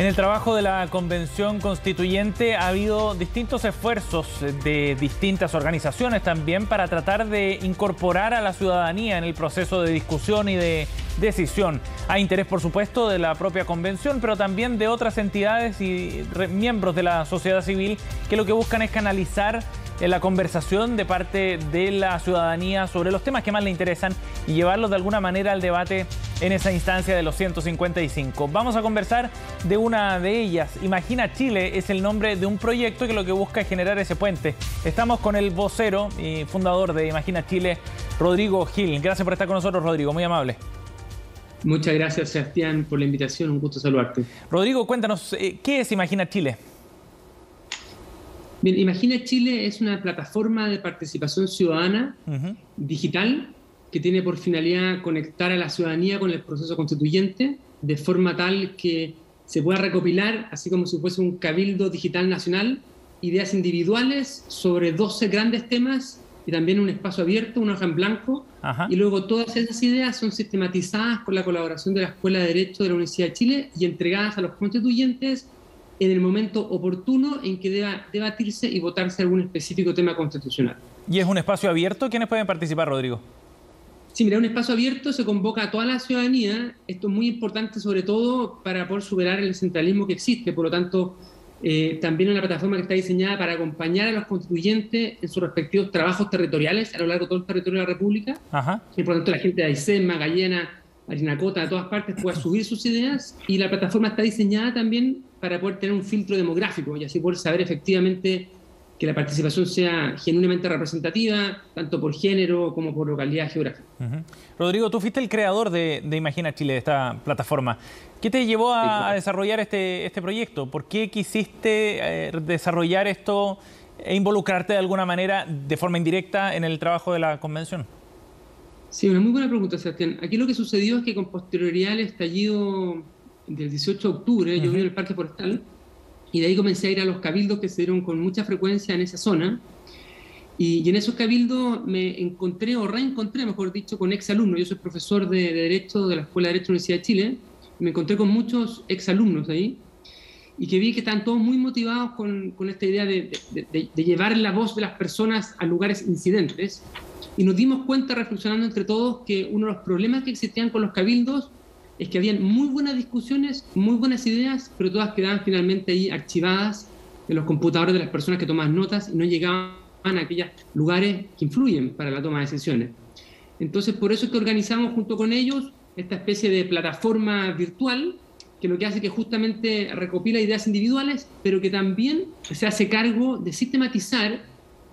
En el trabajo de la Convención Constituyente ha habido distintos esfuerzos de distintas organizaciones también para tratar de incorporar a la ciudadanía en el proceso de discusión y de decisión. Hay interés, por supuesto, de la propia convención, pero también de otras entidades y miembros de la sociedad civil que lo que buscan es canalizar en la conversación de parte de la ciudadanía sobre los temas que más le interesan y llevarlos de alguna manera al debate en esa instancia de los 155. Vamos a conversar de una de ellas. Imagina Chile es el nombre de un proyecto que lo que busca es generar ese puente. Estamos con el vocero y fundador de Imagina Chile, Rodrigo Gil. Gracias por estar con nosotros, Rodrigo. Muy amable. Muchas gracias, Sebastián, por la invitación. Un gusto saludarte. Rodrigo, cuéntanos, eh, ¿qué es Imagina Chile? Bien, Imagina Chile es una plataforma de participación ciudadana digital que tiene por finalidad conectar a la ciudadanía con el proceso constituyente de forma tal que se pueda recopilar, así como si fuese un cabildo digital nacional, ideas individuales sobre 12 grandes temas y también un espacio abierto, una hoja en blanco, y luego todas esas ideas son sistematizadas con la colaboración de la Escuela de Derecho de la Universidad de Chile y entregadas a los constituyentes en el momento oportuno en que deba debatirse y votarse algún específico tema constitucional. ¿Y es un espacio abierto? ¿Quiénes pueden participar, Rodrigo? Sí, mira, un espacio abierto se convoca a toda la ciudadanía. Esto es muy importante, sobre todo para poder superar el centralismo que existe. Por lo tanto, eh, también una plataforma que está diseñada para acompañar a los constituyentes en sus respectivos trabajos territoriales a lo largo de todo el territorio de la República. Y por lo tanto, la gente de Aysén, Magallena, Arinacota, de todas partes, pueda subir sus ideas. Y la plataforma está diseñada también para poder tener un filtro demográfico y así poder saber efectivamente que la participación sea genuinamente representativa, tanto por género como por localidad geográfica. Rodrigo, tú fuiste el creador de, Imagina Chile, de esta plataforma. ¿Qué te llevó a, desarrollar este, este, proyecto? ¿Por qué quisiste eh, desarrollar esto e involucrarte de alguna manera, de forma indirecta, en el trabajo de la convención? Sí, una muy buena pregunta, Sebastián. Aquí lo que sucedió es que con posterioridad al estallido del 18 de octubre, yo vine al Parque Forestal y de ahí comencé a ir a los cabildos que se dieron con mucha frecuencia en esa zona. Y, en esos cabildos me encontré o reencontré, mejor dicho, con exalumnos. Yo soy profesor de, Derecho de la Escuela de Derecho de la Universidad de Chile. Me encontré con muchos exalumnos ahí y que vi que están todos muy motivados con, con esta idea de, de, de, llevar la voz de las personas a lugares incidentes. Y nos dimos cuenta, reflexionando entre todos, que uno de los problemas que existían con los cabildos es que habían muy buenas discusiones, muy buenas ideas, pero todas quedaban finalmente ahí archivadas en los computadores de las personas que toman notas y no llegaban a aquellos lugares que influyen para la toma de decisiones. Entonces, por eso es que organizamos junto con ellos esta especie de plataforma virtual que lo que hace que justamente recopila ideas individuales, pero que también se hace cargo de sistematizar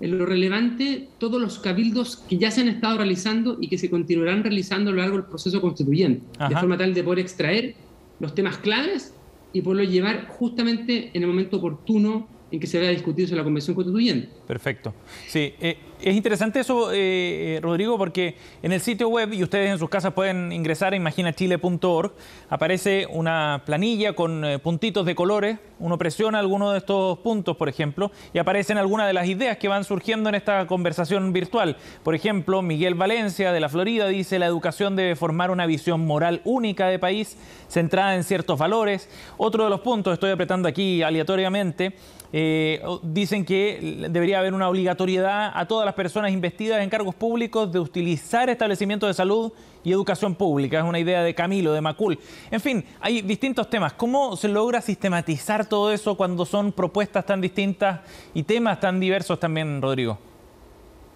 en lo relevante todos los cabildos que ya se han estado realizando y que se continuarán realizando a lo largo del proceso constituyente, de forma tal de poder extraer los temas claves y poderlo llevar justamente en el momento oportuno en que se vaya a discutir sobre la Convención Constituyente. Perfecto. Sí, eh, es interesante eso, eh, Rodrigo, porque en el sitio web, y ustedes en sus casas pueden ingresar a imaginachile.org, aparece una planilla con eh, puntitos de colores, uno presiona alguno de estos puntos, por ejemplo, y aparecen algunas de las ideas que van surgiendo en esta conversación virtual. Por ejemplo, Miguel Valencia de la Florida dice, la educación debe formar una visión moral única de país, centrada en ciertos valores. Otro de los puntos, estoy apretando aquí aleatoriamente, eh, dicen que debería haber una obligatoriedad a todas las personas investidas en cargos públicos de utilizar establecimientos de salud y educación pública. Es una idea de Camilo, de Macul. En fin, hay distintos temas. ¿Cómo se logra sistematizar todo eso cuando son propuestas tan distintas y temas tan diversos también, Rodrigo?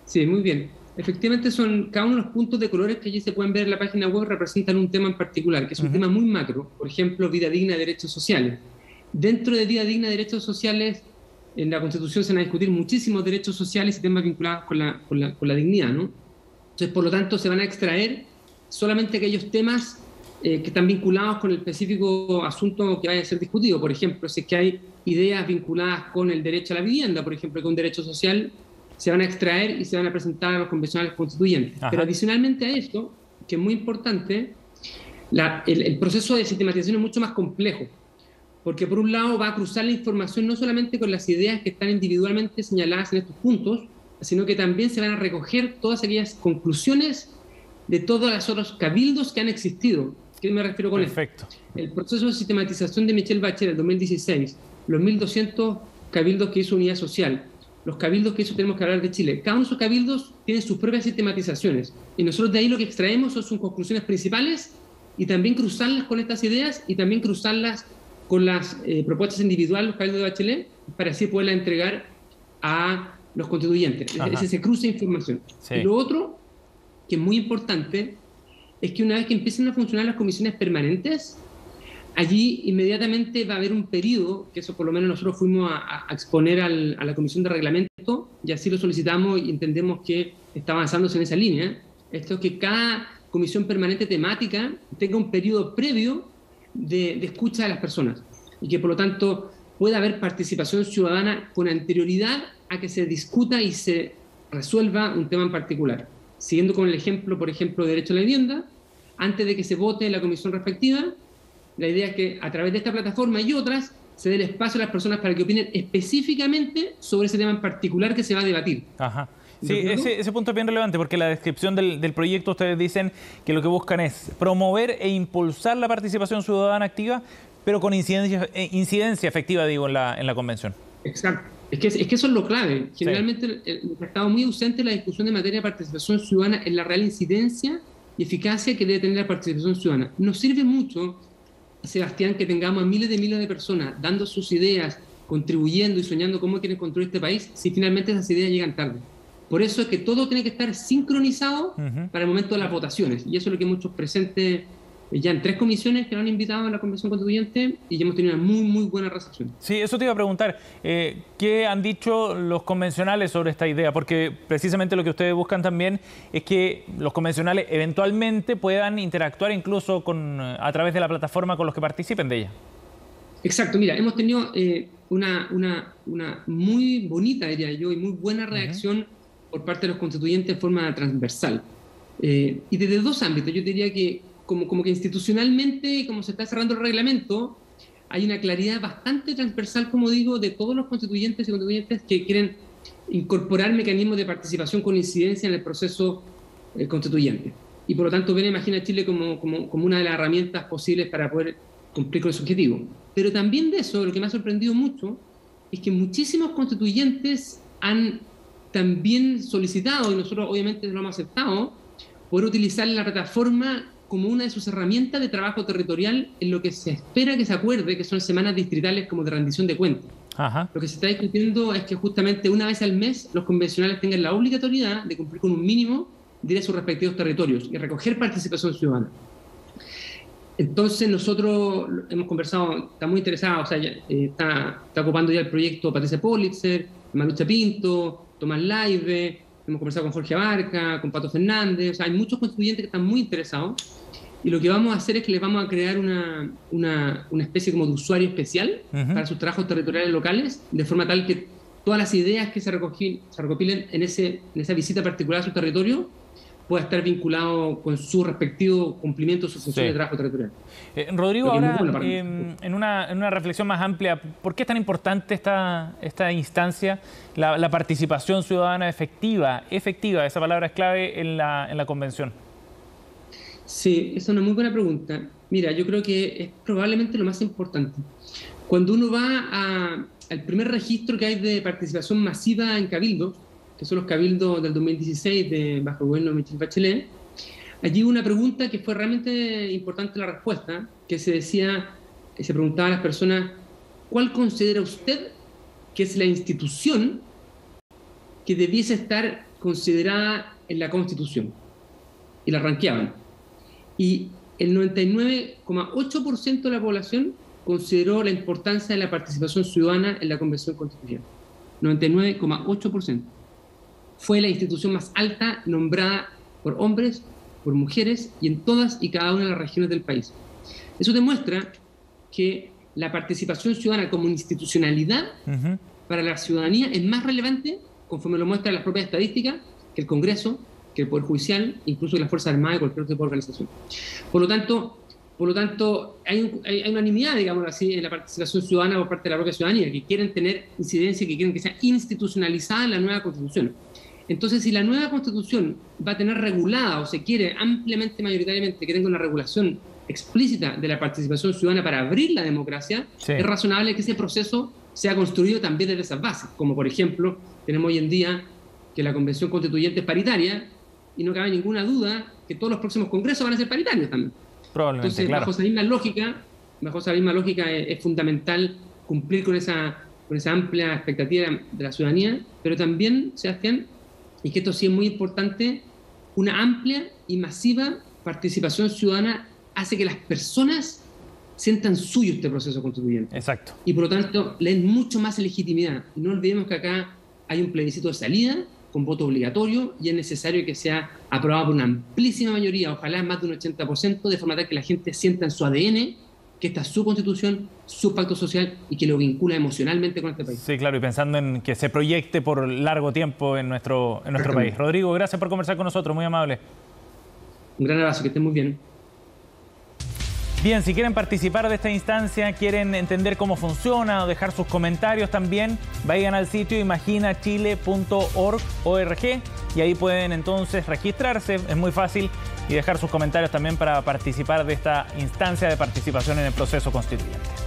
Sí, muy bien. Efectivamente, son cada uno de los puntos de colores que allí se pueden ver en la página web representan un tema en particular, que es un tema muy macro. Por ejemplo, vida digna de derechos sociales. Dentro de vida digna de derechos sociales en la Constitución se van a discutir muchísimos derechos sociales y temas vinculados con la, con la, con la dignidad, ¿no? Entonces, por lo tanto, se van a extraer solamente aquellos temas eh, que están vinculados con el específico asunto que vaya a ser discutido. Por ejemplo, si es que hay ideas vinculadas con el derecho a la vivienda, por ejemplo, con un derecho social, se van a extraer y se van a presentar a los convencionales constituyentes. Pero adicionalmente a esto, que es muy importante, la, el, el, proceso de sistematización es mucho más complejo porque por un lado va a cruzar la información no solamente con las ideas que están individualmente señaladas en estos puntos, sino que también se van a recoger todas aquellas conclusiones de todos los otros cabildos que han existido ¿Qué me refiero con Perfecto. esto? El proceso de sistematización de Michelle Bachelet del 2016, los 1.200 cabildos que hizo Unidad Social, los cabildos que hizo Tenemos que hablar de Chile, cada uno de esos cabildos tiene sus propias sistematizaciones y nosotros de ahí lo que extraemos son sus conclusiones principales y también cruzarlas con estas ideas y también cruzarlas con las eh, propuestas individuales los cabildos de Bachelet para así poderlas entregar a los constituyentes. Ese se cruza información. Y lo otro, que es muy importante, es que una vez que empiecen a funcionar las comisiones permanentes, allí inmediatamente va a haber un periodo, que eso por lo menos nosotros fuimos a, exponer a la comisión de reglamento, y así lo solicitamos y entendemos que está avanzándose en esa línea. Esto es que cada comisión permanente temática tenga un periodo previo de, escucha de las personas y que por lo tanto pueda haber participación ciudadana con anterioridad a que se discuta y se resuelva un tema en particular. Siguiendo con el ejemplo, por ejemplo, de derecho a la vivienda, antes de que se vote en la comisión respectiva, la idea es que a través de esta plataforma y otras se dé el espacio a las personas para que opinen específicamente sobre ese tema en particular que se va a debatir. Ajá. Sí, ese, punto es bien relevante porque la descripción del, del, proyecto ustedes dicen que lo que buscan es promover e impulsar la participación ciudadana activa, pero con incidencia, eh, incidencia efectiva, digo, en la, en la convención. Exacto. Es que, es que eso es lo clave. Generalmente ha estado muy ausente la discusión de materia de participación ciudadana en la real incidencia y eficacia que debe tener la participación ciudadana. Nos sirve mucho, Sebastián, que tengamos a miles de miles de personas dando sus ideas, contribuyendo y soñando cómo quieren construir este país, si finalmente esas ideas llegan tarde. Por eso es que todo tiene que estar sincronizado para el momento de las votaciones. Y eso es lo que muchos presentes ya en tres comisiones que nos han invitado a la Convención Constituyente y ya hemos tenido una muy, muy buena recepción. Sí, eso te iba a preguntar. Eh, ¿Qué han dicho los convencionales sobre esta idea? Porque precisamente lo que ustedes buscan también es que los convencionales eventualmente puedan interactuar incluso con, eh, a través de la plataforma con los que participen de ella. Exacto, mira, hemos tenido eh, una, una, una, muy bonita, diría yo, y muy buena reacción por parte de los constituyentes de forma transversal. y desde dos ámbitos, yo diría que como, como que institucionalmente, como se está cerrando el reglamento, hay una claridad bastante transversal, como digo, de todos los constituyentes y constituyentes que quieren incorporar mecanismos de participación con incidencia en el proceso eh, constituyente. Y por lo tanto ven Imagina Chile como, como, como, una de las herramientas posibles para poder cumplir con ese objetivo. Pero también de eso, lo que me ha sorprendido mucho, es que muchísimos constituyentes han también solicitado, y nosotros obviamente lo hemos aceptado, poder utilizar la plataforma como una de sus herramientas de trabajo territorial en lo que se espera que se acuerde, que son semanas distritales como de rendición de cuentas. Lo que se está discutiendo es que justamente una vez al mes los convencionales tengan la obligatoriedad de cumplir con un mínimo de ir a sus respectivos territorios y recoger participación ciudadana. Entonces nosotros hemos conversado, está muy interesado, o sea, eh, está, está, ocupando ya el proyecto Patricia Politzer, Marucha Pinto, Tomás Laive, hemos conversado con Jorge Abarca, con Pato Fernández, o sea, hay muchos constituyentes que están muy interesados y lo que vamos a hacer es que les vamos a crear una, una, una especie como de usuario especial para sus trabajos territoriales locales, de forma tal que todas las ideas que se, se recopilen en, ese, en esa visita particular a su territorio pueda estar vinculado con su respectivo cumplimiento de su función de trabajo territorial. Eh, Rodrigo, ahora, em, en, una, en, una, reflexión más amplia, ¿por qué es tan importante esta, esta instancia, la, la, participación ciudadana efectiva? Efectiva, esa palabra es clave en la, en la convención. Sí, es una muy buena pregunta. Mira, yo creo que es probablemente lo más importante. Cuando uno va al primer registro que hay de participación masiva en cabildos, que son los cabildos del 2016 de bajo el gobierno de Michelle Bachelet, allí hubo una pregunta que fue realmente importante la respuesta, que se decía, se preguntaba a las personas, ¿cuál considera usted que es la institución que debiese estar considerada en la Constitución? Y la ranqueaban y el 99,8% de la población consideró la importancia de la participación ciudadana en la Convención Constitucional. 99,8%. Fue la institución más alta nombrada por hombres, por mujeres y en todas y cada una de las regiones del país. Eso demuestra que la participación ciudadana como institucionalidad para la ciudadanía es más relevante, conforme lo muestran las propias estadísticas, que el Congreso, que el Poder Judicial, incluso que las Fuerzas Armadas y cualquier tipo de organización. Por lo tanto, por lo tanto hay, hay, unanimidad, digamos así, en la participación ciudadana por parte de la propia ciudadanía, que quieren tener incidencia, que quieren que sea institucionalizada en la nueva Constitución. Entonces, si la nueva Constitución va a tener regulada o se quiere ampliamente, mayoritariamente, que tenga una regulación explícita de la participación ciudadana para abrir la democracia, es razonable que ese proceso sea construido también desde esas bases, como por ejemplo tenemos hoy en día que la convención constituyente es paritaria y no cabe ninguna duda que todos los próximos congresos van a ser paritarios también. Probablemente, Entonces, bajo esa misma lógica, bajo esa misma lógica es, fundamental cumplir con esa, con esa amplia expectativa de la ciudadanía, pero también, Sebastián, y que esto sí es muy importante, una amplia y masiva participación ciudadana hace que las personas sientan suyo este proceso constituyente. Exacto. Y por lo tanto, le den mucho más legitimidad. Y no olvidemos que acá hay un plebiscito de salida con voto obligatorio y es necesario que sea aprobado por una amplísima mayoría, ojalá más de un 80%, de forma tal que la gente sienta en su ADN que esta es su constitución, su pacto social y que lo vincula emocionalmente con este país. Sí, claro, y pensando en que se proyecte por largo tiempo en nuestro, en nuestro país. Rodrigo, gracias por conversar con nosotros, muy amable. Un gran abrazo, que estén muy bien. Bien, si quieren participar de esta instancia, quieren entender cómo funciona o dejar sus comentarios también, vayan al sitio imaginachile.org y ahí pueden entonces registrarse, es muy fácil, y dejar sus comentarios también para participar de esta instancia de participación en el proceso constituyente.